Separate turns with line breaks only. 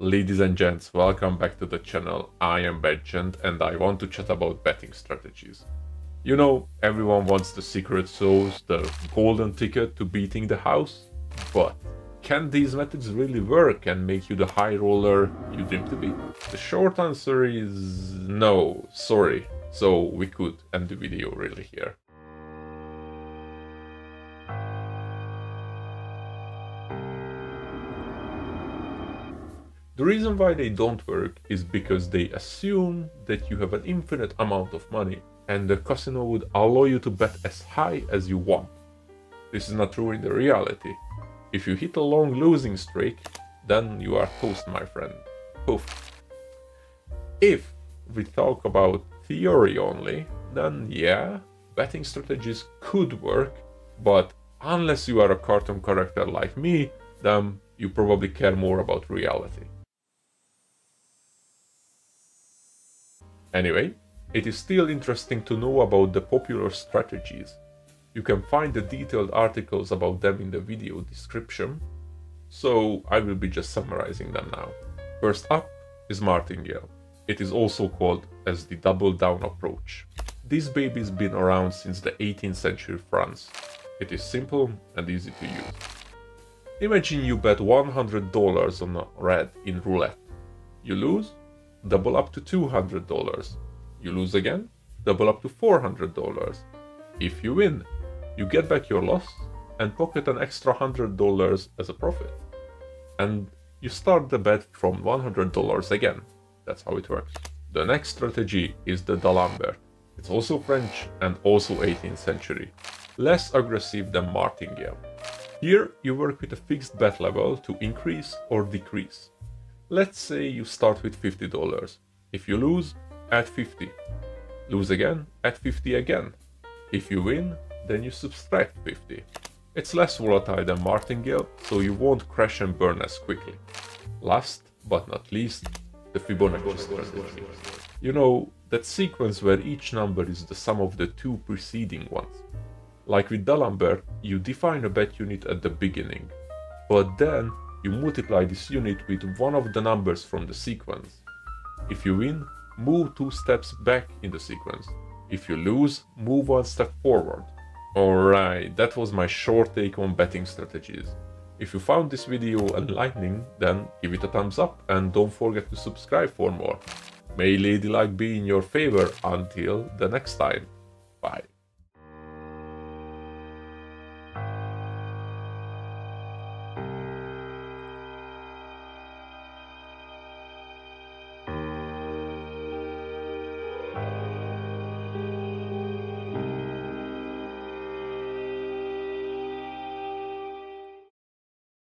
Ladies and gents, welcome back to the channel. I am BetGent and I want to chat about betting strategies. You know, everyone wants the secret sauce, the golden ticket to beating the house, but can these methods really work and make you the high roller you dream to be? The short answer is no, sorry. So we could end the video really here. The reason why they don't work is because they assume that you have an infinite amount of money and the casino would allow you to bet as high as you want. This is not true in the reality. If you hit a long losing streak, then you are toast, my friend. Poof. If we talk about theory only, then yeah, betting strategies could work, but unless you are a cartoon character like me, then you probably care more about reality. Anyway, it is still interesting to know about the popular strategies. You can find the detailed articles about them in the video description, so I will be just summarizing them now. First up is martingale. It is also called as the double down approach. This baby's been around since the 18th century France. It is simple and easy to use. Imagine you bet $100 on red in roulette. You lose, double up to $200. You lose again, double up to $400. If you win, you get back your loss and pocket an extra $100 as a profit. And you start the bet from $100 again. That's how it works. The next strategy is the D'Alembert. It's also French and also 18th century. Less aggressive than martingale. Here you work with a fixed bet level to increase or decrease. Let's say you start with $50. If you lose, add 50. Lose again, add 50 again. If you win, then you subtract 50. It's less volatile than martingale, so you won't crash and burn as quickly. Last but not least, the Fibonacci strategy. You know, that sequence where each number is the sum of the two preceding ones. Like with D'Alembert, you define a bet unit at the beginning, but then you multiply this unit with one of the numbers from the sequence. If you win, move two steps back in the sequence. If you lose, move one step forward. Alright, that was my short take on betting strategies. If you found this video enlightening, then give it a thumbs up and don't forget to subscribe for more. May Lady Luck be in your favor until the next time. Bye.